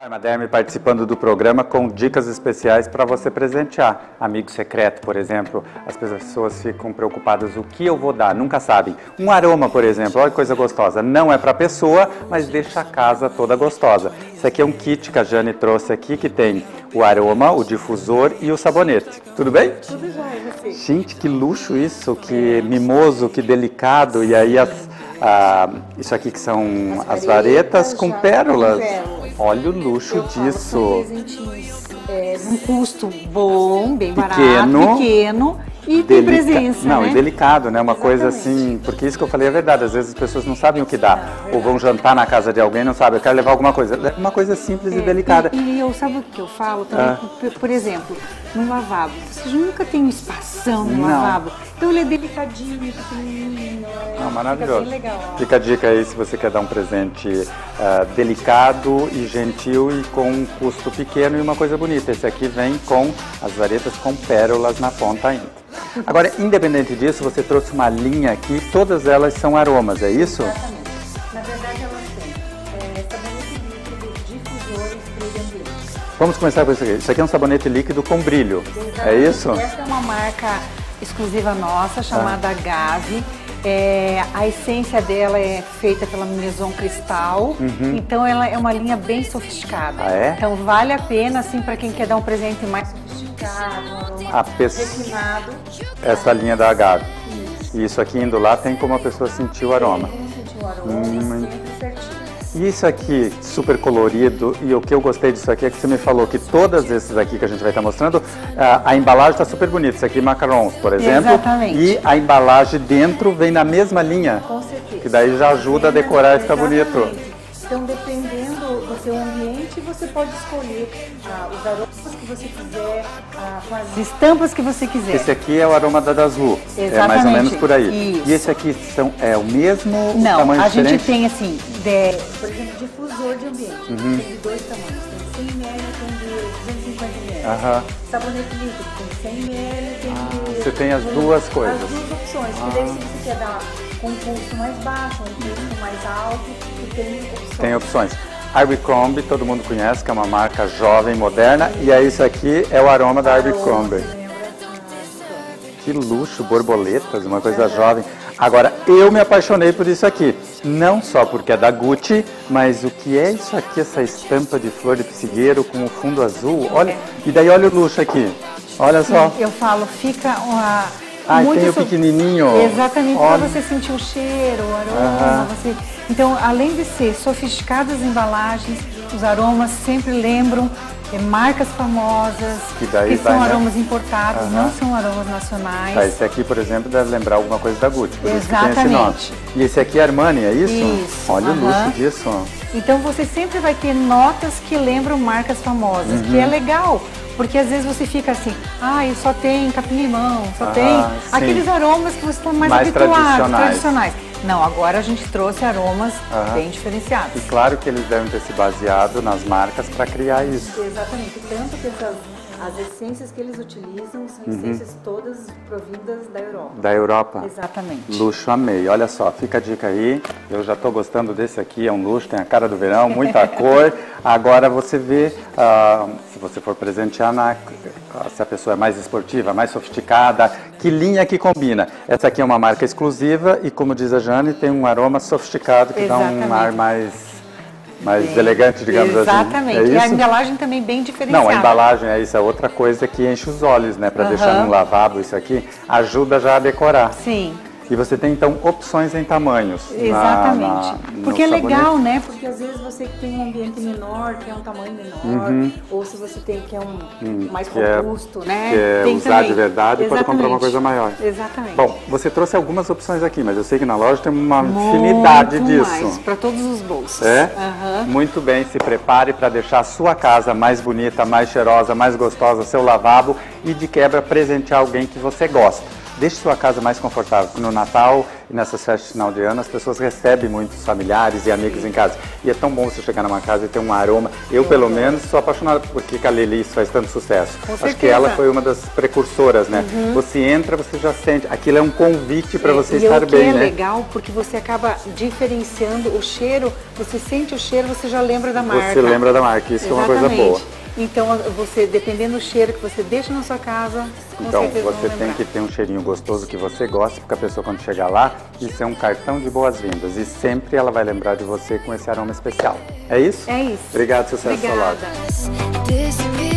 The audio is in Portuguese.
A Maderme participando do programa com dicas especiais para você presentear. Amigo secreto, por exemplo, as pessoas ficam preocupadas o que eu vou dar, nunca sabem. Um aroma, por exemplo, olha que coisa gostosa. Não é para a pessoa, mas deixa a casa toda gostosa. Isso aqui é um kit que a Jane trouxe aqui que tem o aroma, o difusor e o sabonete. Tudo bem? Tudo já, você? Gente, que luxo isso, que mimoso, que delicado. E aí as, ah, isso aqui que são as, varetas, com já, pérolas. com pérolas. Olha o luxo Eu disso. É, num custo bom, bem Pequeno. barato, pequeno e tem presença, Não, né? e delicado, né? Uma coisa Exatamente. assim, porque isso que eu falei é verdade. Às vezes as pessoas não sabem o que dá. Ou vão jantar na casa de alguém e não sabem, eu quero levar alguma coisa. Uma coisa simples e É, delicada. E, e eu sabe o que eu falo também? Ah. Por, por exemplo, no lavabo. Você nunca tem um espação no Não. lavabo. Então ele é delicadinho, pequenininho. é, Ah, maravilhoso. Fica legal. Fica a dica aí se você quer dar um presente ah, delicado e gentil e com um custo pequeno e uma coisa bonita. Esse aqui vem com as varetas com pérolas na ponta ainda. Agora, independente disso, você trouxe uma linha aqui, todas elas são aromas, é isso? Exatamente. Vamos começar com isso aqui. Isso aqui é um sabonete líquido com brilho, é isso? Essa é uma marca exclusiva nossa, chamada Gave. É, a essência dela é feita pela Maison Cristal, então ela é uma linha bem sofisticada. Uhum. Ah, é? Então vale a pena assim para quem quer dar um presente mais sofisticado, A refinado. Essa linha da Agave. E isso aqui indo lá tem como a pessoa sentir o aroma. Sentir o aroma Hum, isso aqui, super colorido, e o que eu gostei disso aqui é que você me falou que todos esses aqui que a gente vai estar mostrando, a, a embalagem está super bonita. Isso aqui, macarons, por exemplo. Exatamente. E a embalagem dentro vem na mesma linha. Com certeza. Que daí já ajuda a decorar e ficar bonito. Então, dependendo do ambiente, você pode escolher ah, os aromas que você quiser, ah, com as estampas que você quiser. Esse aqui é o aroma da Daslu. É mais ou Exatamente. menos por aí. Isso. E esse aqui são, é o mesmo Não, tamanho a gente diferente? tem assim, de, por exemplo, difusor de ambiente. Uhum. Tem de dois tamanhos. Tem 100 ml tem de 250 ml. Sabonete líquido tem 100 ml tem de... você tem as duas coisas. Ah. As duas opções. Que daí se você quer dar com um custo mais baixo, um custo mais alto, tem opções. Tem opções. Abercrombie, todo mundo conhece, que é uma marca jovem, moderna. E aí isso aqui é o aroma da Abercrombie. Que luxo, borboletas, uma coisa jovem. Agora, eu me apaixonei por isso aqui. Não só porque é da Gucci, mas o que é isso aqui, essa estampa de flor de psigueiro com o fundo azul? Olha, e daí olha o luxo aqui. Olha só. Eu falo, fica uma. Ah, muito tem o so- pequenininho. Exatamente, para você sentir o cheiro, o aroma. Aham. Você... Então, além de ser sofisticadas as embalagens, os aromas sempre lembram é, marcas famosas, Que daí são vai, né? aromas importados, Aham. não são aromas nacionais. Tá, esse aqui, por exemplo, deve lembrar alguma coisa da Gucci, por que tem esse. Exatamente. E esse aqui é Armani, é isso? Isso, Olha o aham. luxo disso. Então você sempre vai ter notas que lembram marcas famosas, que é Uhum. legal. Porque às vezes você fica assim, ah, só tem capim-limão, só Ah, tem sim. aqueles aromas que você está mais, Mais habituado, tradicionais. tradicionais. Não, agora a gente trouxe aromas Aham. bem diferenciados. E claro que eles devem ter se baseado nas marcas para criar isso. Exatamente, tanto que essas, as essências que eles utilizam são Uhum. essências todas provindas da Europa. Da Europa. Exatamente. Luxo, amei. Olha só, fica a dica aí. Eu já estou gostando desse aqui, é um luxo, tem a cara do verão, muita cor. Agora você vê, ah, se você for presentear, na, se a pessoa é mais esportiva, mais sofisticada, que linha que combina. Essa aqui é uma marca exclusiva e, como diz a Jane, tem um aroma sofisticado que dá um Exatamente. ar mais, mais elegante, digamos Exatamente. assim. E É a isso? embalagem também bem diferenciada. Não, a embalagem é isso, é outra coisa que enche os olhos, né? Para Aham. deixar num lavabo isso aqui, ajuda já a decorar. Sim. E você tem então opções em tamanhos. na- Exatamente. na- no Porque é sabonete. legal, né? Porque às vezes você que tem um ambiente menor, quer um tamanho menor, ou se você tem que é um mais Uhum. que é- robusto, né? que é Tem usar também. de verdade, pode comprar uma Exatamente. coisa maior. Exatamente. Bom, você trouxe algumas opções aqui, mas eu sei que na loja tem uma infinidade disso. para todos os bolsos. É? Aham. Muito bem, se prepare para deixar a sua casa mais bonita, mais cheirosa, mais gostosa, seu lavabo e de quebra presentear alguém que você gosta. Deixe sua casa mais confortável. No Natal e nessas festas de final de ano, as pessoas recebem muitos familiares e amigos em casa. E é tão bom você chegar numa casa e ter um aroma. Eu, pelo menos, sou apaixonado por que a Lili faz tanto sucesso. Acho que ela foi uma das precursoras, né? Você entra, você já sente. Aquilo é um convite para você e estar bem, é né? legal, porque você acaba diferenciando o cheiro, você sente o cheiro, você já lembra da marca. Você lembra da marca, isso é uma coisa Exatamente. boa. Então, você, dependendo do cheiro que você deixa na sua casa, Então, você tem que ter um cheirinho gostoso que você gosta, porque a pessoa quando chegar lá, isso é um cartão de boas-vindas. E sempre ela vai lembrar de você com esse aroma especial. É isso? É isso. Obrigado, sucesso. Obrigada. disappear